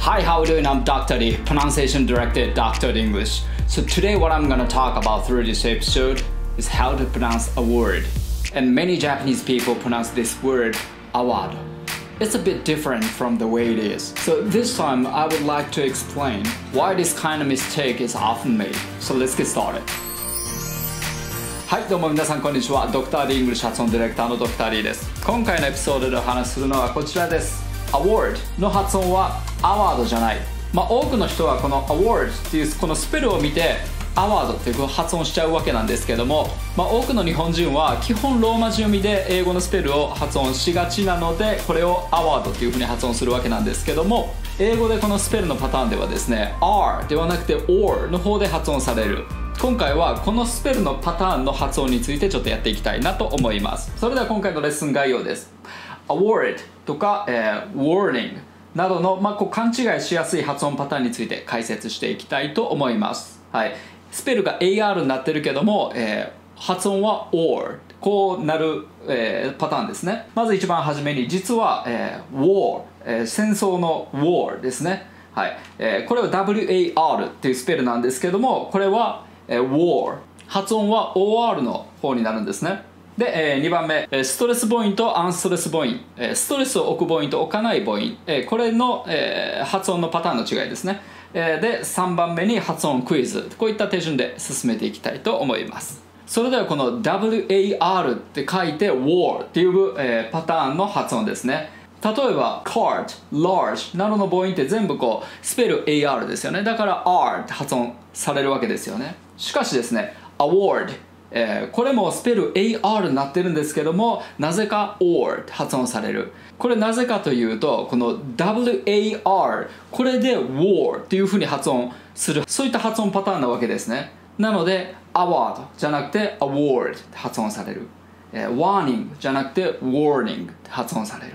Hi, how are you doing? I'm Dr. D, pronunciation director at Dr. D English. So today what I'm gonna talk about through this episode is how to pronounce a word. And many Japanese people pronounce this word award. It's a bit different from the way it is. So this time I would like to explain why this kind of mistake is often made. So let's get started. はいどうも皆さんこんにちはドクター D イングリッシュ発音ディレクターのドクター D です今回のエピソードでお話しするのはこちらです Award の発音は アワードじゃない。まあ多くの人はこの Award っていうこのスペルを見てアワードっていう発音しちゃうわけなんですけども、まあ、多くの日本人は基本ローマ字読みで英語のスペルを発音しがちなのでこれをアワードっていうふうに発音するわけなんですけども英語でこのスペルのパターンではですね R ではなくて OR の方で発音される。今回はこのスペルのパターンの発音についてちょっとやっていきたいなと思います。それでは今回のレッスン概要です。award とか、えー、warning などの、まあ、こう勘違いしやすい発音パターンについて解説していきたいと思います。はい。スペルが AR になってるけども、えー、発音は OR こうなる、えー、パターンですね。まず一番初めに実は、えー、war、えー、戦争の war ですね。はい、えー、これは WAR っていうスペルなんですけどもこれはえ war 発音は OR の方になるんですね。で、えー、2番目ストレス母音とアンストレス母音ストレスを置く母音と置かない母音これの、えー、発音のパターンの違いですね。で3番目に発音クイズ。こういった手順で進めていきたいと思います。それではこの WAR って書いて war っていう、えー、パターンの発音ですね。例えば cart, large などの母音って全部こうスペル AR ですよね。だから R って発音されるわけですよね。しかしですね award えー、これもスペル AR になってるんですけどもなぜか OR って発音される。これなぜかというとこの WAR これで WAR っていうふうに発音するそういった発音パターンなわけですね。なので award じゃなくて award って発音される、えー、warning じゃなくて warning って発音される。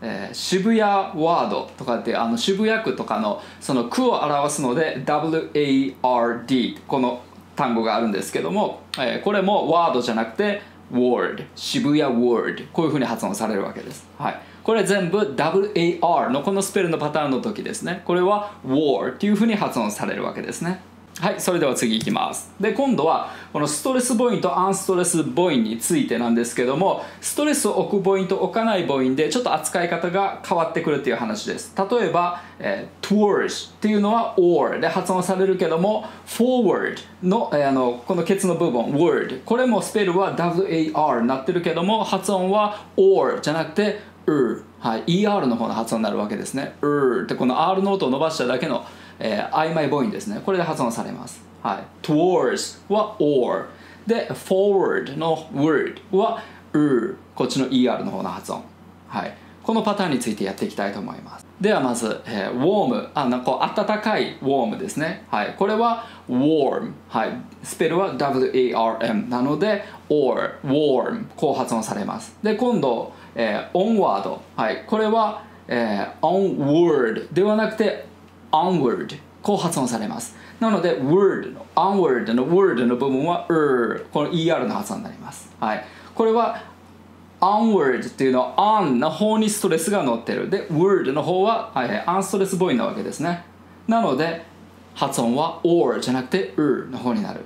えー、渋谷ワードとかってあの渋谷区とかのその区を表すので WARD この単語があるんですけども、えー、これもワードじゃなくて word 渋谷 word こういうふうに発音されるわけです、はい、これ全部 WAR のこのスペルのパターンの時ですね。これは war っていうふうに発音されるわけですね。はいそれでは次いきます。で今度はこのストレス母音とアンストレス母音についてなんですけどもストレスを置く母音と置かない母音でちょっと扱い方が変わってくるっていう話です。例えば、えー、towards っていうのは or で発音されるけども forward の,、えー、あのこのケツの部分 word これもスペルは WAR になってるけども発音は or じゃなくて er はい、ER の方の発音になるわけですね。er ってこの R の音を伸ばしただけのえー、曖昧母音ですね。これで発音されます、はい、towards は or で forward の word は er こっちの er の方の発音。はい。このパターンについてやっていきたいと思います。ではまず、えー、warm あなんか温かい warm ですね。はい。これは warm はい。スペルは warm なので or warm こう発音されます。で今度、えー、onward はい。これは、えー、onward ではなくて onward こう発音されます。なので word の onward の word の部分は er この er の発音になります。はい。これは onward っていうのは on の方にストレスが乗ってる。で word の方は、はい、アンストレス母音なわけですね。なので発音は or じゃなくて er の方になる。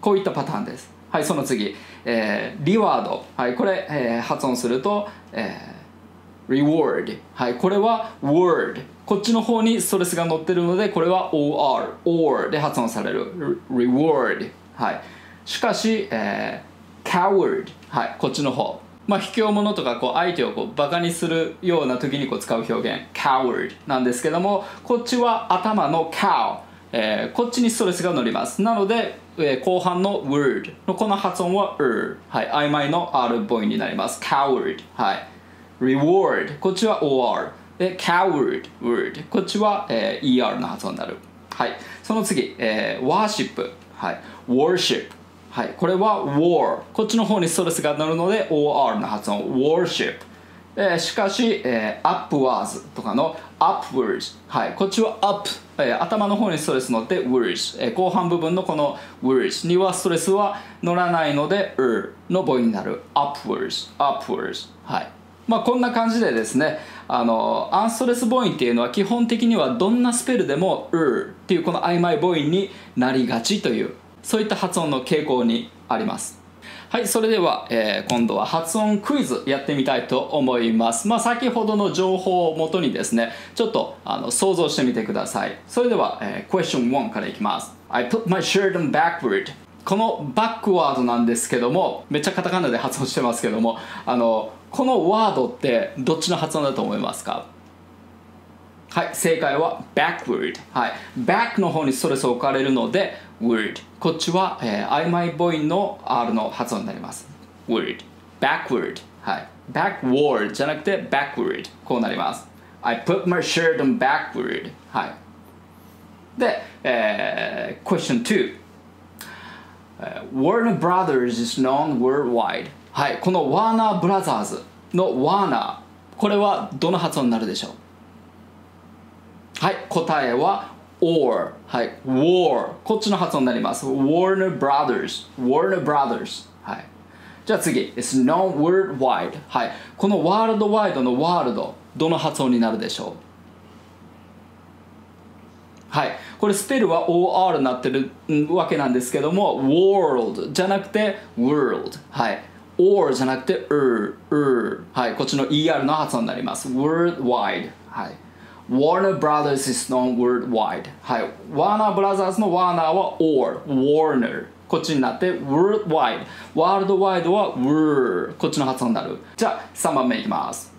こういったパターンです。はいその次、えー、リワード、はい、これ、えー、発音すると、えー reward. はいこれは word こっちの方にストレスが乗ってるのでこれは or or で発音される。reward はい。しかし、えー、coward はいこっちの方。まあ卑怯者とかこう相手をこうバカにするような時にこう使う表現。coward なんですけどもこっちは頭の cow えー、こっちにストレスが乗ります。なので、えー、後半の word のこの発音は er はい曖昧の R 母音になります。coward はい。Reward. こっちは OR で coward word こっちは、えー、ER の発音になる。はい。その次、えー、worship はい。worship はい。これは war こっちの方にストレスが乗るので OR の発音。worship えー、しかし、えー、upwards とかの upwards はい。こっちは up えー、頭の方にストレス乗って words、えー、後半部分のこの words にはストレスは乗らないので er の母音になる。upwards upwards はい。まあこんな感じでですねあのアンストレス母音っていうのは基本的にはどんなスペルでも「う」っていうこの曖昧母音になりがちというそういった発音の傾向にあります。はいそれでは、えー、今度は発音クイズやってみたいと思います。まあ先ほどの情報をもとにですねちょっとあの想像してみてください。それでは、えー、Question 1からいきます。I put my shirt on backward このバックワードなんですけどもめっちゃカタカナで発音してますけどもあのこのワードってどっちの発音だと思いますかはい正解は backward はい back の方にストレスを置かれるので word こっちは、えー、曖昧母音の R の発音になります word backward はい backward じゃなくて backward こうなります I put my shirt on backward はいで、えー、question 2 Warner Brothers is known worldwide はいこのワーナーブラザーズのワーナーこれはどの発音になるでしょう？はい答えは or はい war こっちの発音になります。Warner Brothers Warner Brothers はい。じゃあ次。It's known worldwide はい。このワールドワイドのワールドどの発音になるでしょう？はい、これスペルは OR になってるわけなんですけども world じゃなくて world はい。Or じゃなくて er er はいこっちの ER の発音になります worldwide はい Warner Brothers is known worldwide はい Warner Brothers の Warner は or Warner こっちになって worldwide ワールドワイドは wer こっちの発音になるじゃあ3番目いきます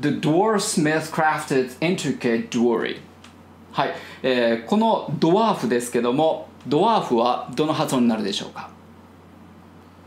The dwarfsmith crafted intricate jewelry はい、えー、このドワーフですけどもドワーフはどの発音になるでしょうか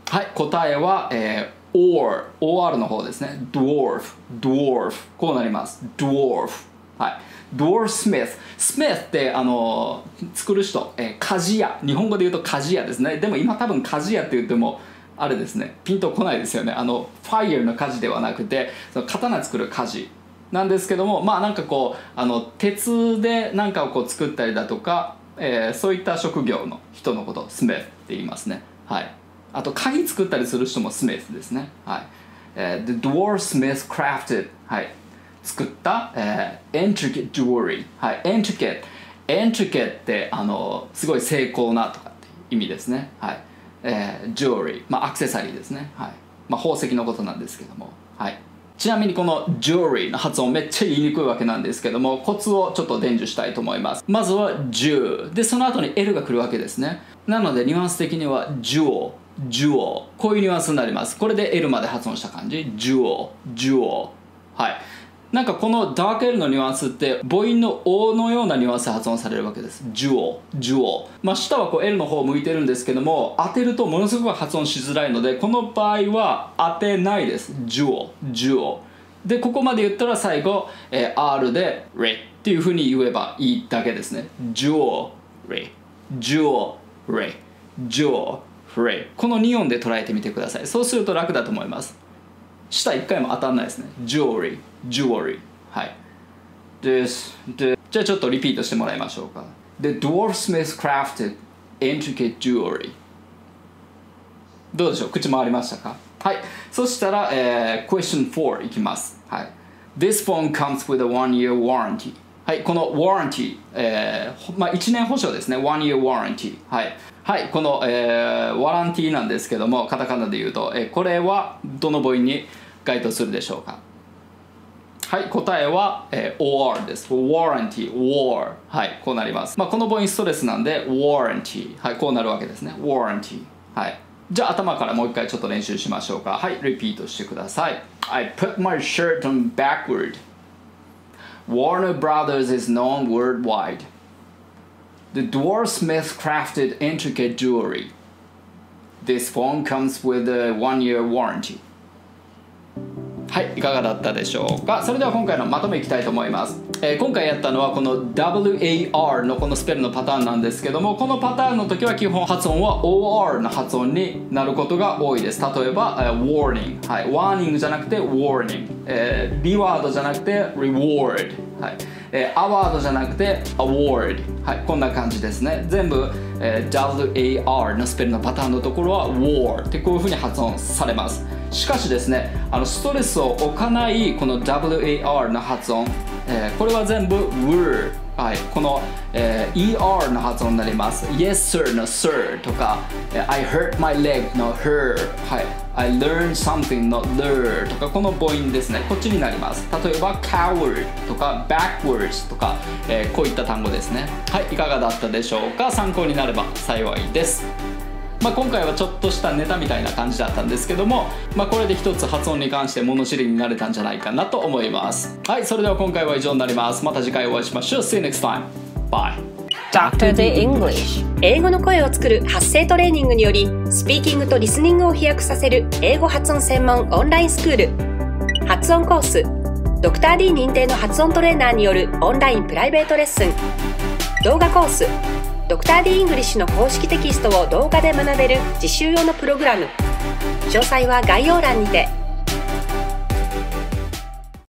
はい答えは、えー、or or の方ですね。dwarf dwarf こうなります。dwarf はい。ドワーフスミススミスってあの作る人、えー、鍛冶屋。日本語で言うと鍛冶屋ですね。でも今多分鍛冶屋って言ってもあれですね。ピンとこないですよね。あのファイヤーの火事ではなくてその刀作る鍛冶。なんですけどもまあなんかこうあの鉄で何かをこう作ったりだとか、えー、そういった職業の人のこと。スメフって言いますね。はい。あと鍵作ったりする人もスメフですね。はい、えー、The dwarfsmith crafted はい。作った、えー、intricate jewelry はい。Intricate intricate ってあのすごい精巧なとかって意味ですね。はい、えー、jewelry まあアクセサリーですね。はい。まあ宝石のことなんですけども。はい。ちなみにこの jewelry の発音めっちゃ言いにくいわけなんですけどもコツをちょっと伝授したいと思います。まずは jew でその後に L が来るわけですね。なのでニュアンス的には jewel jewel こういうニュアンスになります。これで L まで発音した感じ。jewel jewel はい。なんかこのダーク L のニュアンスって母音の O のようなニュアンスで発音されるわけです。ジュオ。ジュオ。まあ下はこう L の方を向いてるんですけども当てるとものすごく発音しづらいのでこの場合は当てないです。ジュオ。ジュオ。でここまで言ったら最後、えー、R でレっていうふうに言えばいいだけですね。ジュオ。レジュオ。レジュオ。レこの2音で捉えてみてください。そうすると楽だと思います。下1回も当たんないですね。ジュオリージュオリーはい。です。でじゃあちょっとリピートしてもらいましょうか。The dwarfsmith crafted intricate jewelry. どうでしょう？口回りましたか？はい。そしたら、えー、question 4いきます。はい。This phone comes with a one year warranty. はい、この warranty、えーまあ、1年保証ですね one year warranty はいはい、この、えー、ワランティーなんですけども、カタカナで言うと、えー、これはどの母音に該当するでしょうか？はい、答えは、えー、OR です。warranty, war。はい、こうなります。まあ、この母音ストレスなんで、warranty。はい、こうなるわけですね。warranty。はい。じゃあ頭からもう一回ちょっと練習しましょうか。はい、リピートしてください。I put my shirt on backward. Warner Brothers is known worldwide. The dwarfsmith crafted intricate jewelry. This phone comes with a one-year warranty. はいいかがだったでしょうかそれでは今回のまとめいきたいと思います、 えー、今回やったのはこの WAR のこのスペルのパターンなんですけどもこのパターンの時は基本発音は OR の発音になることが多いです。例えば、えー、warning はい。warning じゃなくて warning、えー、リワードじゃなくて reward はい。えー、アワードじゃなくて award はい。こんな感じですね。全部、えー、WAR のスペルのパターンのところは war ってこういうふうに発音されます。しかしですねあのストレスを置かないこの WAR の発音、えー、これは全部 WER はい、この、えー、ER の発音になります。Yes sir の sir とか I hurt my leg の her はい I learned something の learn とかこの母音ですね。こっちになります。例えば coward とか backwards とか、えー、こういった単語ですね。はいいかがだったでしょうか？参考になれば幸いです。まあ、今回はちょっとしたネタみたいな感じだったんですけども、まあ、これで一つ発音に関して物知りになれたんじゃないかなと思います。はいそれでは今回は以上になります。また次回お会いしましょう。See you next time. Bye. Dr. The English. 英語の声を作る発声トレーニングによりスピーキングとリスニングを飛躍させる英語発音専門オンラインスクール。発音コースドクター d 認定の発音トレーナーによるオンラインプライベートレッスン。動画コースドクター d イングリッシュの公式テキストを動画で学べる実習用のプログラム。詳細は概要欄にて。